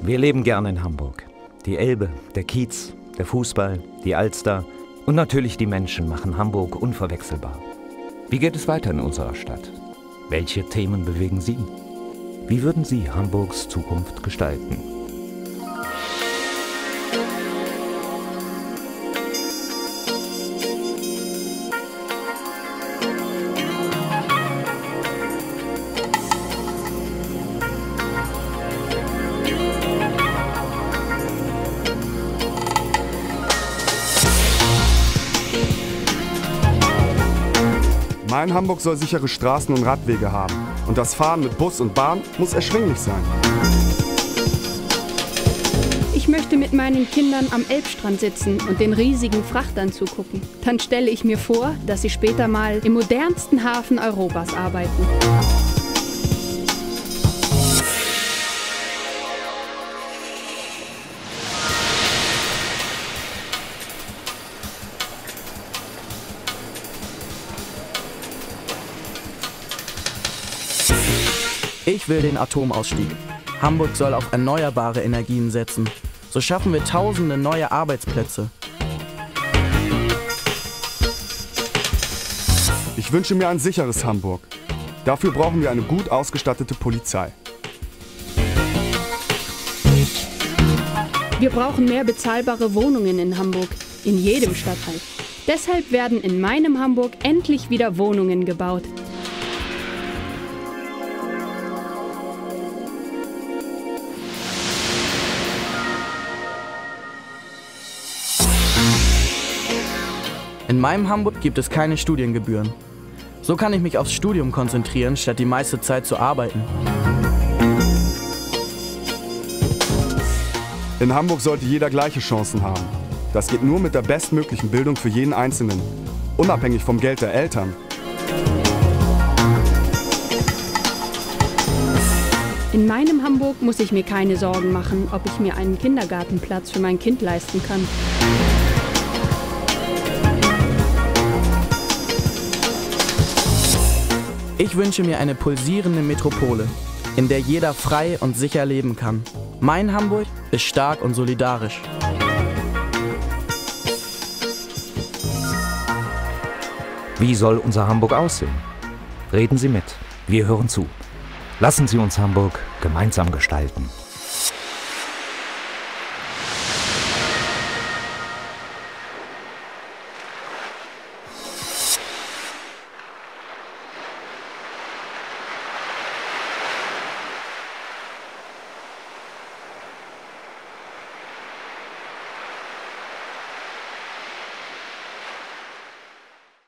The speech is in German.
Wir leben gerne in Hamburg. Die Elbe, der Kiez, der Fußball, die Alster und natürlich die Menschen machen Hamburg unverwechselbar. Wie geht es weiter in unserer Stadt? Welche Themen bewegen Sie? Wie würden Sie Hamburgs Zukunft gestalten? Mein Hamburg soll sichere Straßen und Radwege haben. Und das Fahren mit Bus und Bahn muss erschwinglich sein. Ich möchte mit meinen Kindern am Elbstrand sitzen und den riesigen Frachtern zugucken. Dann stelle ich mir vor, dass sie später mal im modernsten Hafen Europas arbeiten. Ich will den Atomausstieg. Hamburg soll auf erneuerbare Energien setzen. So schaffen wir tausende neue Arbeitsplätze. Ich wünsche mir ein sicheres Hamburg. Dafür brauchen wir eine gut ausgestattete Polizei. Wir brauchen mehr bezahlbare Wohnungen in Hamburg, in jedem Stadtteil. Deshalb werden in meinem Hamburg endlich wieder Wohnungen gebaut. In meinem Hamburg gibt es keine Studiengebühren. So kann ich mich aufs Studium konzentrieren, statt die meiste Zeit zu arbeiten. In Hamburg sollte jeder gleiche Chancen haben. Das geht nur mit der bestmöglichen Bildung für jeden Einzelnen, unabhängig vom Geld der Eltern. In meinem Hamburg muss ich mir keine Sorgen machen, ob ich mir einen Kindergartenplatz für mein Kind leisten kann. Ich wünsche mir eine pulsierende Metropole, in der jeder frei und sicher leben kann. Mein Hamburg ist stark und solidarisch. Wie soll unser Hamburg aussehen? Reden Sie mit. Wir hören zu. Lassen Sie uns Hamburg gemeinsam gestalten.